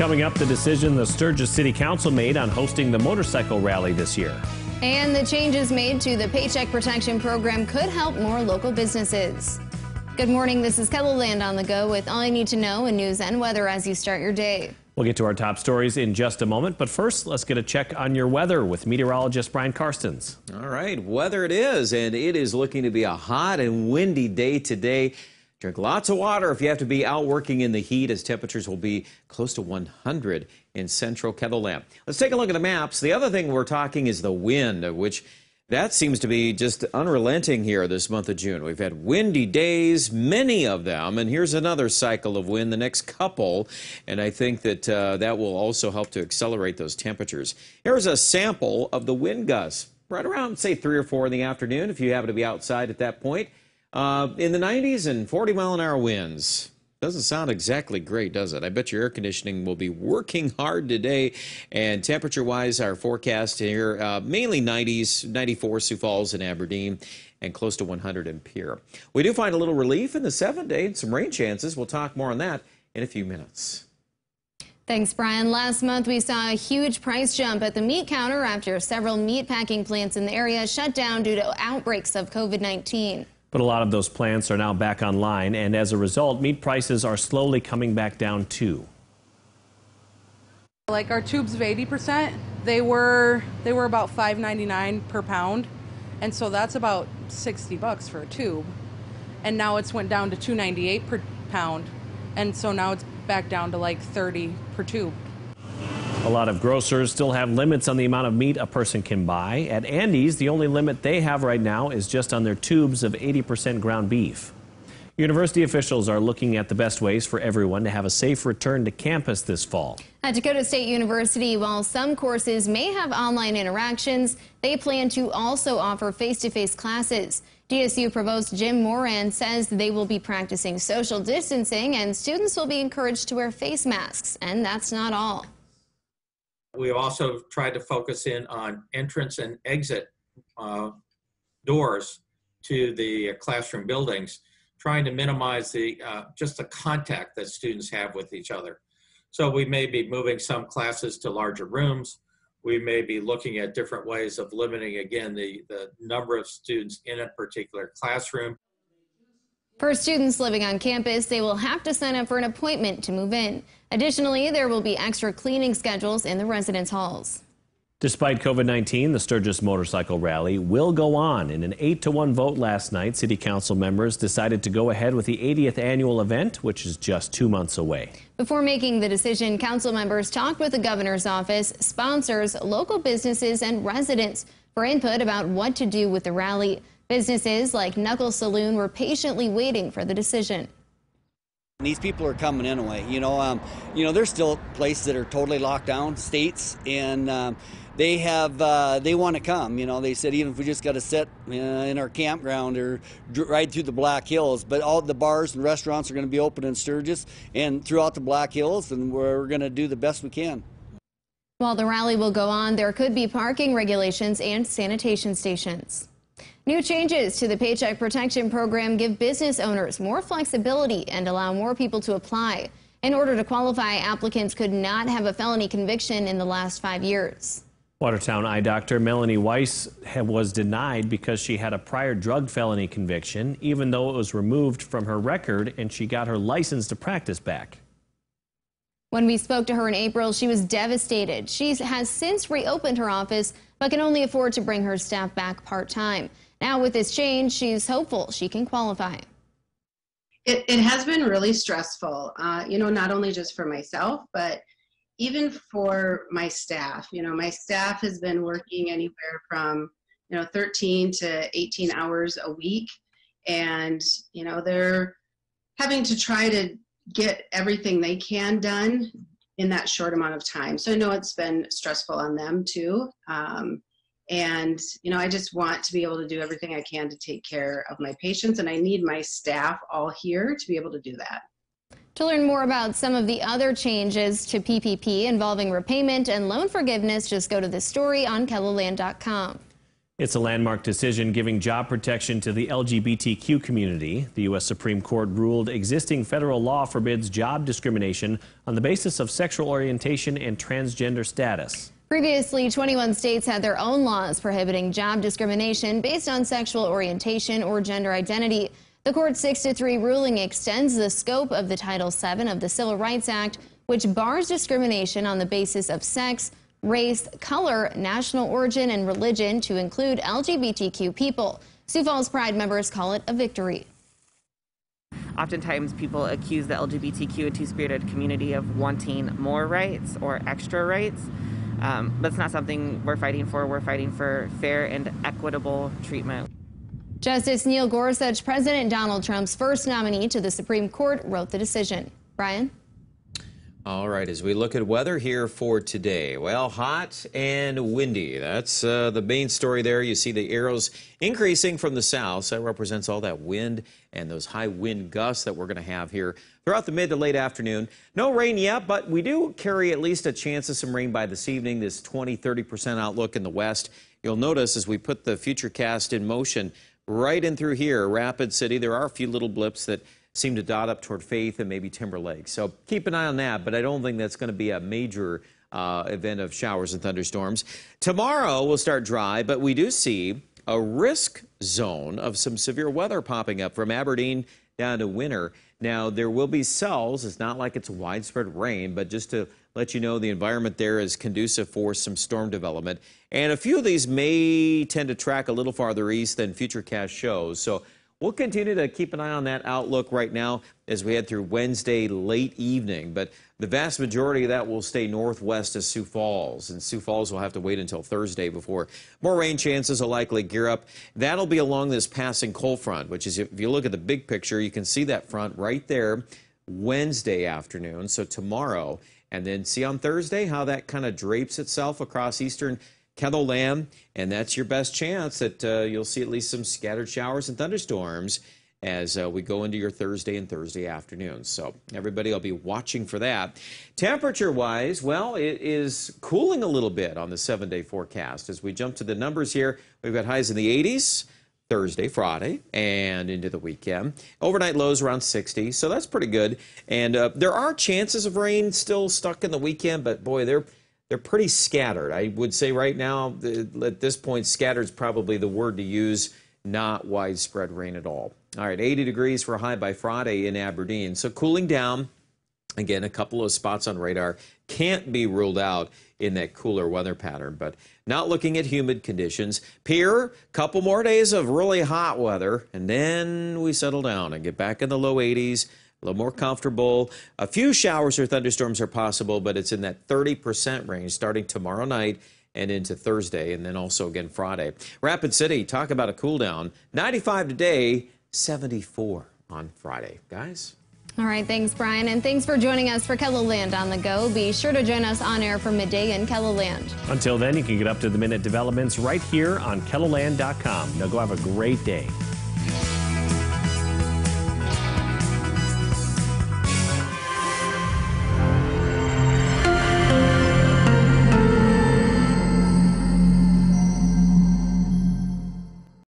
Coming up, the decision the Sturgis City Council made on hosting the motorcycle rally this year. And the changes made to the Paycheck Protection Program could help more local businesses. Good morning. This is KELOLAND on the go with all you need to know in news and weather as you start your day. We'll get to our top stories in just a moment, but first, let's get a check on your weather with meteorologist Brian Karstens. All right, weather it is, and it is looking to be a hot and windy day today. Drink lots of water if you have to be out working in the heat, as temperatures will be close to 100 in central KELOLAND. Let's take a look at the maps. The other thing we're talking is the wind, which that seems to be just unrelenting here this month of June. We've had windy days, many of them, and here's another cycle of wind, the next couple, and I think that uh, that will also help to accelerate those temperatures. Here's a sample of the wind gusts, right around, say, 3 or 4 in the afternoon, if you happen to be outside at that point. Uh, in the 90s and 40 mile an hour winds. Doesn't sound exactly great, does it? I bet your air conditioning will be working hard today. And temperature wise, our forecast here uh, mainly 90s, 94 Sioux Falls and Aberdeen, and close to 100 in Pierre. We do find a little relief in the seven day and some rain chances. We'll talk more on that in a few minutes. Thanks, Brian. Last month, we saw a huge price jump at the meat counter after several meat packing plants in the area shut down due to outbreaks of COVID 19. But a lot of those plants are now back online, and as a result, meat prices are slowly coming back down too. Like our tubes of 80%, they were they were about 5.99 per pound, and so that's about 60 bucks for a tube. And now it's went down to 2.98 per pound, and so now it's back down to like 30 per tube. A lot of grocers still have limits on the amount of meat a person can buy. At Andy's, the only limit they have right now is just on their tubes of 80% ground beef. University officials are looking at the best ways for everyone to have a safe return to campus this fall. At Dakota State University, while some courses may have online interactions, they plan to also offer face-to-face -face classes. DSU Provost Jim Moran says they will be practicing social distancing and students will be encouraged to wear face masks. And that's not all. We also tried to focus in on entrance and exit uh, doors to the classroom buildings, trying to minimize the uh, just the contact that students have with each other. So we may be moving some classes to larger rooms. We may be looking at different ways of limiting, again, the, the number of students in a particular classroom. For students living on campus, they will have to sign up for an appointment to move in. Additionally, there will be extra cleaning schedules in the residence halls. Despite COVID 19, the Sturgis Motorcycle Rally will go on. In an 8 to 1 vote last night, City Council members decided to go ahead with the 80th annual event, which is just two months away. Before making the decision, council members talked with the governor's office, sponsors, local businesses, and residents for input about what to do with the rally. Businesses like Knuckle Saloon were patiently waiting for the decision. These people are coming anyway. You know, um, you know, there's still places that are totally locked down, states, and um, they have uh, they want to come. You know, they said even if we just got to sit uh, in our campground or ride through the Black Hills, but all the bars and restaurants are going to be open in Sturgis and throughout the Black Hills, and we're going to do the best we can. While the rally will go on, there could be parking regulations and sanitation stations. New changes to the Paycheck Protection Program give business owners more flexibility and allow more people to apply. In order to qualify, applicants could not have a felony conviction in the last five years. Watertown eye doctor Melanie Weiss was denied because she had a prior drug felony conviction, even though it was removed from her record and she got her license to practice back. When we spoke to her in April, she was devastated. She has since reopened her office, but can only afford to bring her staff back part time. Now, with this change, she's hopeful she can qualify. It, it has been really stressful, uh, you know, not only just for myself, but even for my staff. You know, my staff has been working anywhere from, you know, 13 to 18 hours a week. And, you know, they're having to try to get everything they can done in that short amount of time. So I know it's been stressful on them too. Um, and, you know, I just want to be able to do everything I can to take care of my patients, and I need my staff all here to be able to do that. To learn more about some of the other changes to PPP involving repayment and loan forgiveness, just go to this story on KELOLAND.com. It's a landmark decision giving job protection to the LGBTQ community. The U.S. Supreme Court ruled existing federal law forbids job discrimination on the basis of sexual orientation and transgender status. Previously, 21 states had their own laws prohibiting job discrimination based on sexual orientation or gender identity. The court's 6 to 3 ruling extends the scope of the Title VII of the Civil Rights Act, which bars discrimination on the basis of sex, race, color, national origin, and religion to include LGBTQ people. Sioux Falls Pride members call it a victory. Oftentimes, people accuse the LGBTQ and two spirited community of wanting more rights or extra rights. Um, that's not something we're fighting for. We're fighting for fair and equitable treatment. Justice Neil Gorsuch, President Donald Trump's first nominee to the Supreme Court, wrote the decision. Brian? All right, as we look at weather here for today, well, hot and windy. That's uh, the main story there. You see the arrows increasing from the south. So that represents all that wind and those high wind gusts that we're going to have here throughout the mid to late afternoon. No rain yet, but we do carry at least a chance of some rain by this evening. This 20 30% outlook in the west. You'll notice as we put the futurecast in motion right in through here, Rapid City, there are a few little blips that seem to dot up toward Faith and maybe Timber Lake. So keep an eye on that, but I don't think that's going to be a major uh, event of showers and thunderstorms. Tomorrow will start dry, but we do see a risk zone of some severe weather popping up from Aberdeen down to Winner. Now, there will be cells. It's not like it's widespread rain, but just to let you know, the environment there is conducive for some storm development. And a few of these may tend to track a little farther east than Futurecast shows. So We'll continue to keep an eye on that outlook right now as we head through Wednesday late evening. But the vast majority of that will stay northwest of Sioux Falls. And Sioux Falls will have to wait until Thursday before more rain chances will likely gear up. That'll be along this passing cold front, which is, if you look at the big picture, you can see that front right there Wednesday afternoon. So tomorrow. And then see on Thursday how that kind of drapes itself across eastern KELOLAND, and that's your best chance that uh, you'll see at least some scattered showers and thunderstorms as uh, we go into your Thursday and Thursday afternoons. So everybody will be watching for that. Temperature wise, well, it is cooling a little bit on the seven day forecast. As we jump to the numbers here, we've got highs in the 80s. Thursday, Friday, and into the weekend. Overnight lows around 60, so that's pretty good. And uh, there are chances of rain still stuck in the weekend, but boy, they're they're pretty scattered. I would say right now, at this point, scattered is probably the word to use, not widespread rain at all. All right, 80 degrees for high by Friday in Aberdeen. So cooling down. Again, a couple of spots on radar can't be ruled out in that cooler weather pattern, but not looking at humid conditions. Pierre, couple more days of really hot weather, and then we settle down and get back in the low 80s a little more comfortable. A few showers or thunderstorms are possible, but it's in that 30% range starting tomorrow night and into Thursday, and then also again Friday. Rapid City, talk about a cool down. 95 today, 74 on Friday. Guys? All right, thanks, Brian, and thanks for joining us for KELOLAND on the go. Be sure to join us on air for midday in KELOLAND. Until then, you can get up to the minute developments right here on KELOLAND.com. Now go have a great day.